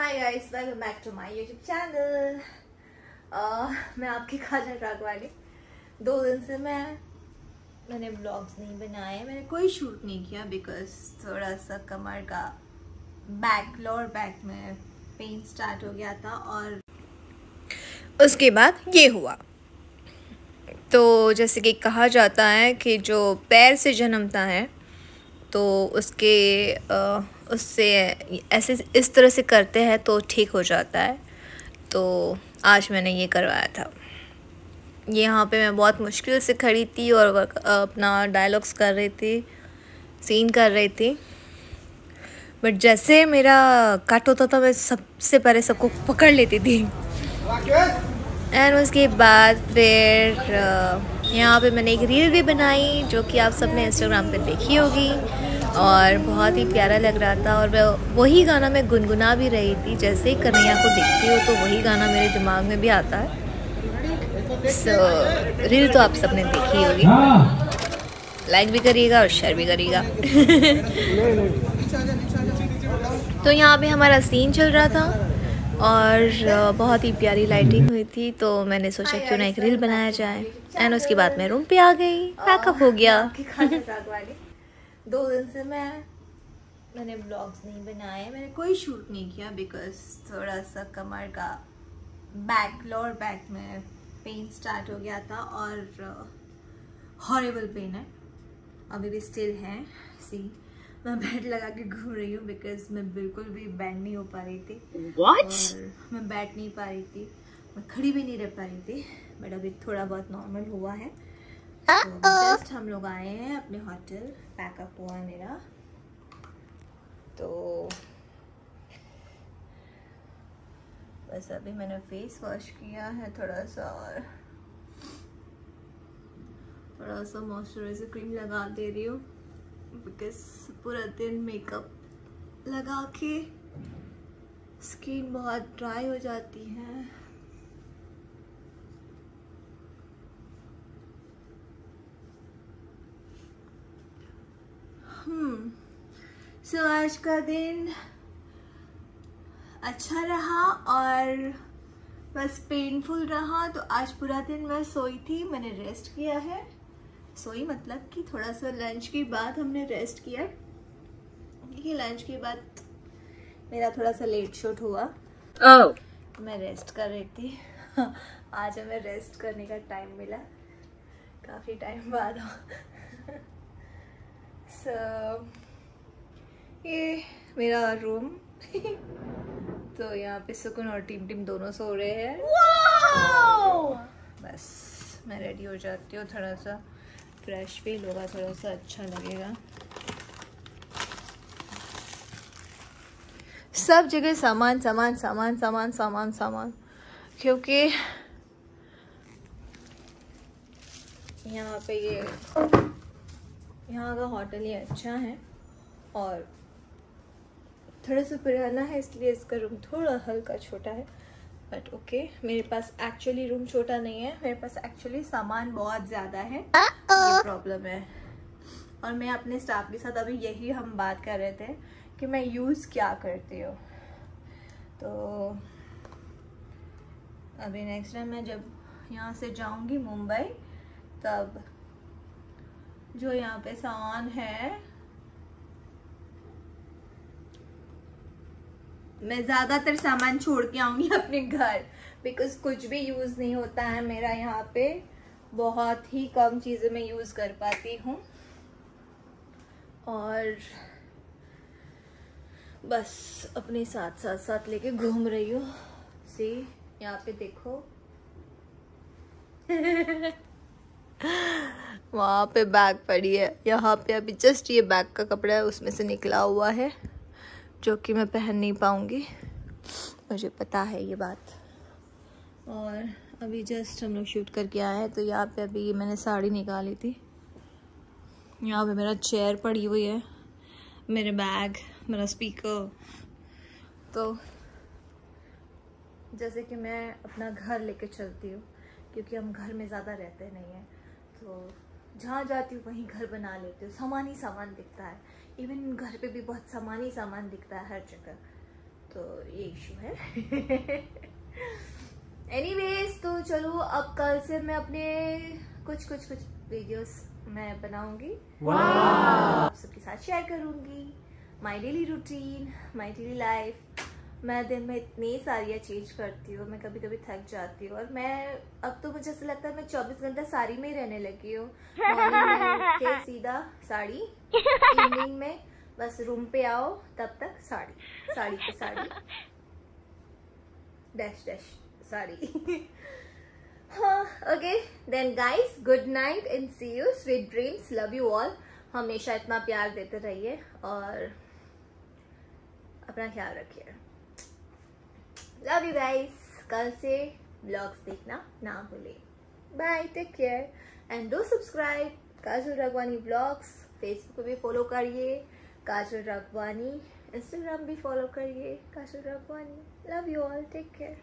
Hi guys welcome back to my YouTube channel मैं आपकी खाजा ट्रक वाली। दो दिन से मैं मैंने ब्लॉग्स नहीं बनाए मैंने कोई शूट नहीं किया बिकॉज़ थोड़ा सा कमर का बैक लोअर बैक में पेन स्टार्ट हो गया था और उसके बाद ये हुआ। तो जैसे कि कहा जाता है कि जो पैर से जन्मता है तो उसके आ, उससे ऐसे इस तरह से करते हैं तो ठीक हो जाता है। तो आज मैंने ये करवाया था। यहाँ पे मैं बहुत मुश्किल से खड़ी थी और अपना डायलॉग्स कर रही थी सीन कर रही थी। बट जैसे मेरा कट होता था, मैं सबसे पहले सबको पकड़ लेती थी। एंड उसके बाद फिर यहाँ पे मैंने एक रील भी बनाई, जो कि आप सबने इंस्टाग्राम पे देखी होगी। और बहुत ही प्यारा लग रहा था और वही गाना मैं गुनगुना भी रही थी। जैसे ही कन्हैया को देखती हूँ तो वही गाना मेरे दिमाग में भी आता है। सो so, रील तो आप सबने देखी होगी। लाइक भी करिएगा और शेयर भी करिएगा। तो यहाँ पे हमारा सीन चल रहा था और बहुत ही प्यारी लाइटिंग हुई थी तो मैंने सोचा क्यों ना एक रील बनाया जाए। एंड उसके बाद मैं रूम पे आ गई। पैकअप हो गया। दो दिन से मैं मैंने ब्लॉग्स नहीं बनाए मैंने कोई शूट नहीं किया बिकॉज़ थोड़ा सा कमर का बैक लोअर बैक में पेन स्टार्ट हो गया था और हॉरेबल पेन है। अभी भी स्टिल है सी मैं बेड लगा के घूम रही हूँ बिकॉज़ मैं बिल्कुल भी बैंड नहीं हो पा रही थी। What? और मैं बैठ नहीं पा रही थी। मैं खड़ी भी नहीं रह पा रही थी बट अभी थोड़ा बहुत नॉर्मल हुआ है। जस्ट हम लोग आए हैं अपने होटल पैकअप हुआ है मेरा. तो बस अभी मैंने फेस वॉश किया है थोड़ा सा और थोड़ा सा मॉइस्चराइजर क्रीम लगा दे रही हूँ बिकॉज़ पूरा दिन मेकअप लगा के स्किन बहुत ड्राई हो जाती है। हम्म। सो आज का दिन अच्छा रहा और बस पेनफुल रहा। तो आज पूरा दिन मैं सोई थी मैंने रेस्ट किया है। सोई मतलब कि थोड़ा सा लंच के बाद हमने रेस्ट किया। क्योंकि लंच के बाद मेरा थोड़ा सा लेट शूट हुआ। Oh. मैं रेस्ट कर रही थी। आज हमें रेस्ट करने का टाइम मिला। काफ़ी टाइम बाद। सो so, ये मेरा रूम तो यहाँ पे सुकुन और टीम टीम दोनों सो रहे हैं। बस मैं रेडी हो जाती हूँ थोड़ा सा फ्रेश फील होगा थोड़ा सा अच्छा लगेगा। सब जगह सामान सामान सामान सामान सामान सामान। क्योंकि यहाँ पे ये यहाँ का होटल ये अच्छा है और थोड़ा सा पुराना है इसलिए इसका रूम थोड़ा हल्का छोटा है। बट ओके okay, मेरे पास एक्चुअली रूम छोटा नहीं है मेरे पास एक्चुअली सामान बहुत ज़्यादा है। ये प्रॉब्लम है। और मैं अपने स्टाफ के साथ अभी यही हम बात कर रहे थे कि मैं यूज़ क्या करती हूँ। तो अभी नेक्स्ट टाइम मैं जब यहाँ से जाऊँगी मुंबई तब जो यहाँ पे सामान है। मैं ज़्यादातर सामान छोड़ के आऊँगी अपने घर बिकॉज़ कुछ भी यूज़ नहीं होता है मेरा यहाँ पे। बहुत ही कम चीज़ें मैं यूज़ कर पाती हूँ। और बस अपने साथ साथ साथ लेके घूम रही हूँ। सी यहाँ पे देखो। वहाँ पे बैग पड़ी है। यहाँ पे अभी जस्ट ये बैग का कपड़ा है, उसमें से निकला हुआ है, जो कि मैं पहन नहीं पाऊँगी। मुझे पता है ये बात। और अभी जस्ट हम लोग शूट करके आए हैं तो यहाँ पे अभी मैंने साड़ी निकाली थी। यहाँ पे मेरा चेयर पड़ी हुई है, मेरे बैग, मेरा स्पीकर तो जैसे कि मैं अपना घर लेके चलती हूँ, क्योंकि हम घर में ज़्यादा रहते नहीं हैं तो जहाँ जाती हूँ वहीं घर बना लेती हूँ। सामान ही सामान दिखता है। इवन घर पे भी बहुत सामान ही सामान दिखता है हर जगह। तो ये इशू है। एनीवेज तो चलो अब कल से मैं अपने कुछ कुछ कुछ वीडियोस मैं बनाऊँगी। आप सबके साथ शेयर करूँगी। My daily routine my daily life मैं दिन में इतनी सारियाँ चेंज करती हूँ मैं कभी कभी थक जाती हूँ और मैं अब तो मुझे ऐसा लगता है मैं 24 घंटा साड़ी में ही रहने लगी हूँ। सीधा साड़ी इवनिंग में बस रूम पे आओ तब तक साड़ी साड़ी पे साड़ी। Dash dash sari. हाँ okay then guys good night and see you sweet dreams love you all हमेशा इतना प्यार देते रहिए और अपना ख्याल रखिए। लव यू गाइस कल से ब्लॉग्स देखना ना भूले। Bye take care and do subscribe Kajal Raghwani vlogs Facebook पे भी फॉलो करिए। काजल रगवानी इंस्टाग्राम भी फॉलो करिए। Kajal Raghwani love you all take care